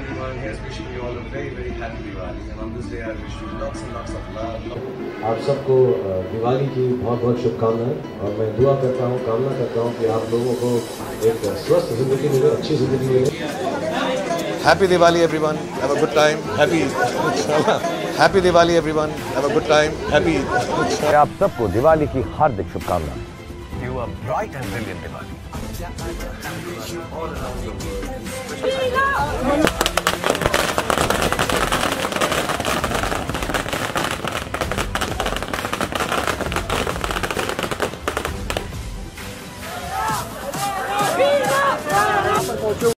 2021. Here's wishing you all a very, very happy Diwali. And on this day, I wish you lots and lots of love. आप सबको अ, दिवाली की बहुत बहुत शुभकामनाएँ और मैं दुआ करता हूँ कामना करता हूँ कि आप लोगों को एक स्वस्थ ज़िंदगी मिले अच्छी ज़िंदगी मिले Happy Diwali, everyone. Have a good time. Happy. Happy Diwali, everyone. Have a good time. Happy. आप सबको दिवाली की हार्दिक शुभकामनाएँ You are bright and brilliant Diwali. 어쩌고